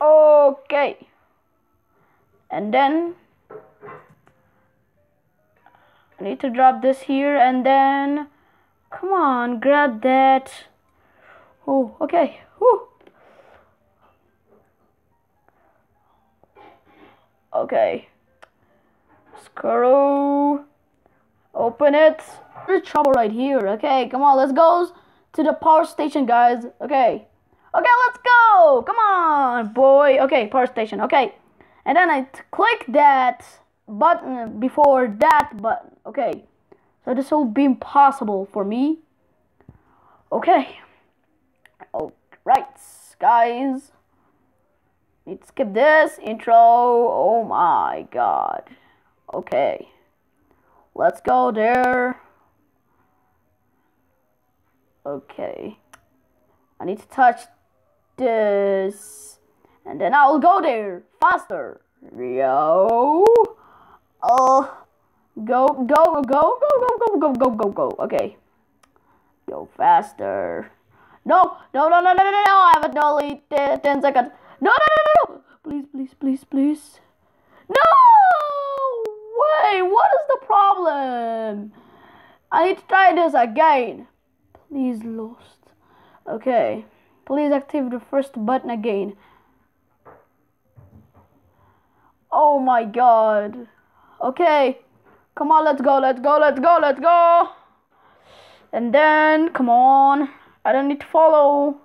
Okay. And then I need to drop this here and then come on, grab that. Oh, okay. Okay. Screw. Open it. There's trouble right here. Okay, come on, let's go to the power station, guys. Okay. Okay, let's go. Come on, boy. Okay, power station. Okay. And then I click that button before that button. Okay. So this will be impossible for me. Okay. All right, guys. Need to skip this intro. Oh my god. Okay. Let's go there. Okay. I need to touch this. And then I'll go there faster. Yo. Oh. Go, go, go, go, go, go, go, go, go, go. Okay. Go faster. No, no, no, no, no, no, no. I have only 10 seconds. No, no, no, no, no. Please, please, please, please. No! Wait, what is the problem? I need to try this again. Please, lost. Okay. Please activate the first button again. Oh my god. Okay. Come on, let's go, let's go, let's go, let's go. And then, come on. I don't need to follow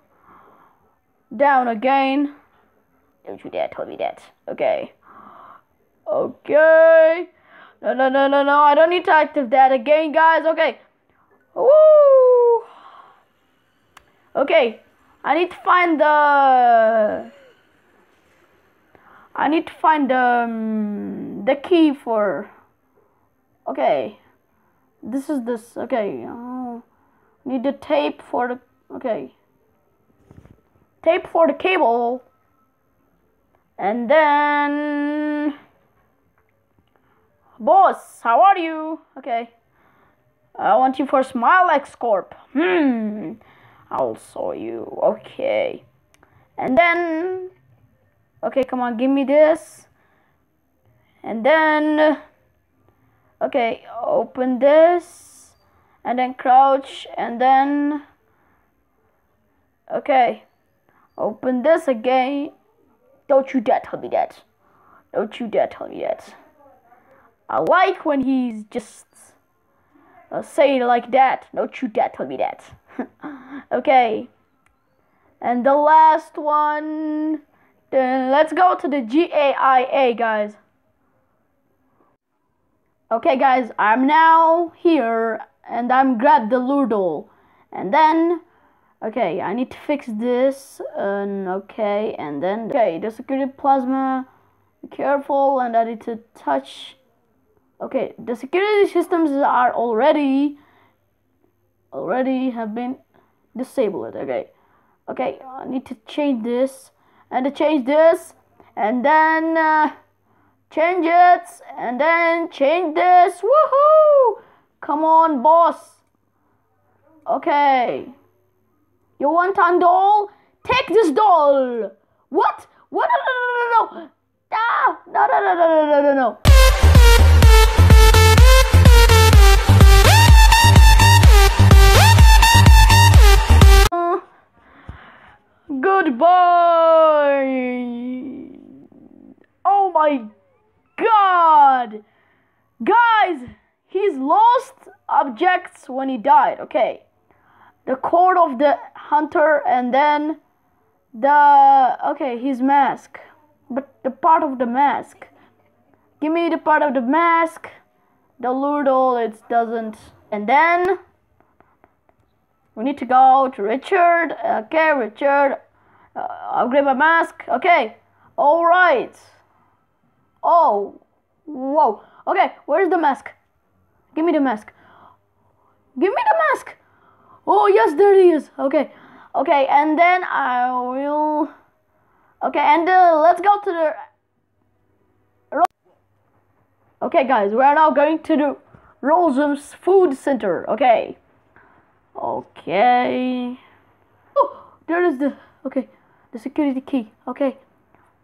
down again. Don't you dare tell me that. Okay. Okay. No, no, no, no, no. I don't need to activate that again, guys. Okay. Woo. Okay. I need to find the. I need to find the um, the key for. Okay. This is this. Okay. Oh. Need the tape for the. Okay. Tape for the cable. And then, boss, how are you? Okay, I want you for Smilex Corp. Hmm, I'll show you. Okay, and then, okay, come on, give me this. And then, okay, open this, and then crouch, and then, okay, open this again don't you dare tell me that. Don't you dare tell me that. I like when he's just uh, saying like that. Don't you dare tell me that. okay. And the last one. Then let's go to the GAIA, guys. Okay, guys, I'm now here and I'm grab the Lurdle. And then Okay, I need to fix this. And okay, and then okay, the security plasma. Be careful, and I need to touch. Okay, the security systems are already already have been disabled. Okay, okay, I need to change this and to change this, and then uh, change it, and then change this. Woohoo! Come on, boss. Okay. You want a doll? Take this doll! What? What? No, no, no, no, no! Ah! No, no, no, no, no, no, no, no. My god! Guys, he's lost objects when he died. Okay. The cord of the hunter and then the okay his mask. But the part of the mask. Give me the part of the mask. The Lurdle it doesn't. And then we need to go to Richard. Okay Richard. Uh, I'll grab my mask. Okay. All right oh whoa okay where's the mask give me the mask give me the mask Oh, yes, there he is. Okay. Okay, and then I will... Okay, and uh, let's go to the... Okay, guys, we are now going to the Rosem's Food Center. Okay. Okay. Oh, there is the... Okay, the security key. Okay.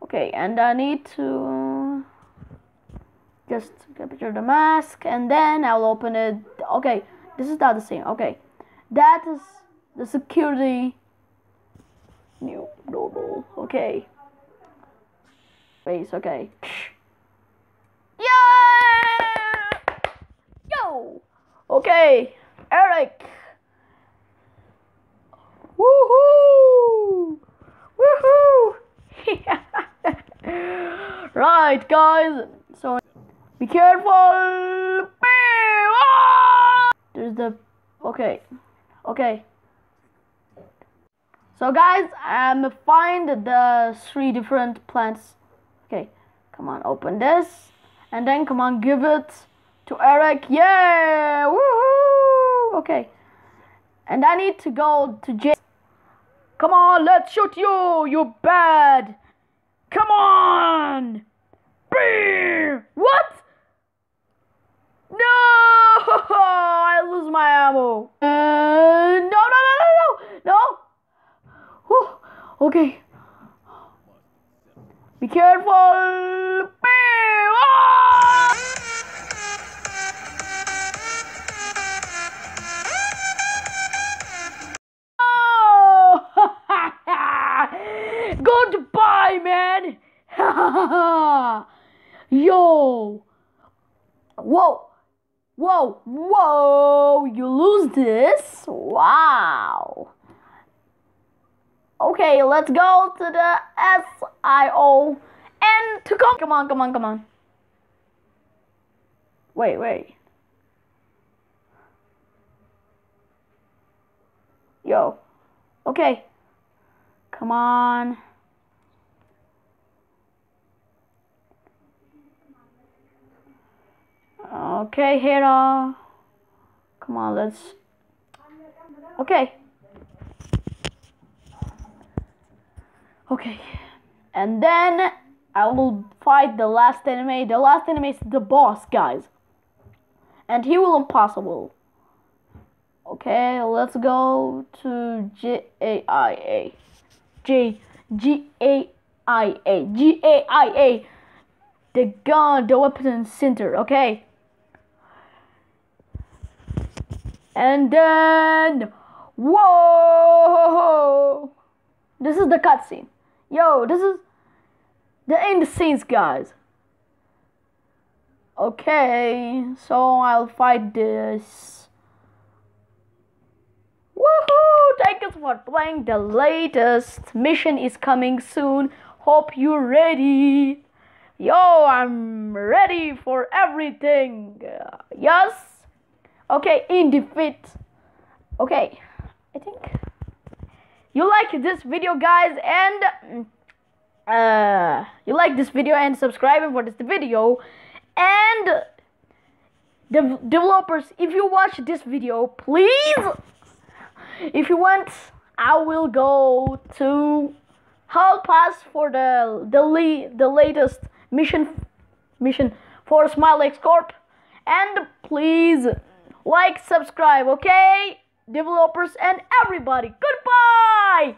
Okay, and I need to just capture the mask and then I'll open it. Okay, this is not the same. Okay, that is the security new normal. Okay, face. Okay. Yeah! Yo! Okay, Eric. Woohoo! Woohoo! right, guys. Be careful. Ah! There's the okay, okay. So guys, I'm find the three different plants. Okay, come on, open this, and then come on, give it to Eric. Yeah, woohoo! Okay, and I need to go to jail. Come on, let's shoot you, you bad. Come on. What? No! I lose my ammo. Uh, no, no, no, no, no, no. Whew. Okay. Be careful. Ah! Oh! Goodbye, man. Yo. Whoa. Whoa. Whoa. You lose this? Wow. Okay, let's go to the SIO and to come. Come on, come on, come on. Wait, wait. Yo. Okay. Come on. Okay, Hera. Come on, let's. Okay. Okay. And then I will fight the last enemy. The last enemy is the boss, guys. And he will impossible. Okay, let's go to J A I A. J G A I A. G A I A. The gun, the weapon center, okay? And then, whoa! This is the cutscene. Yo, this is the end scenes, guys. Okay, so I'll fight this. Woohoo! Thank you for playing the latest. Mission is coming soon. Hope you're ready. Yo, I'm ready for everything. Yes? Okay, in defeat. Okay, I think you like this video, guys, and uh, you like this video and subscribing for this video. And the developers, if you watch this video, please, if you want, I will go to help us for the the, le- the latest mission mission for Smilex Corp. And please like, subscribe, okay? Developers and everybody. Goodbye. Bye!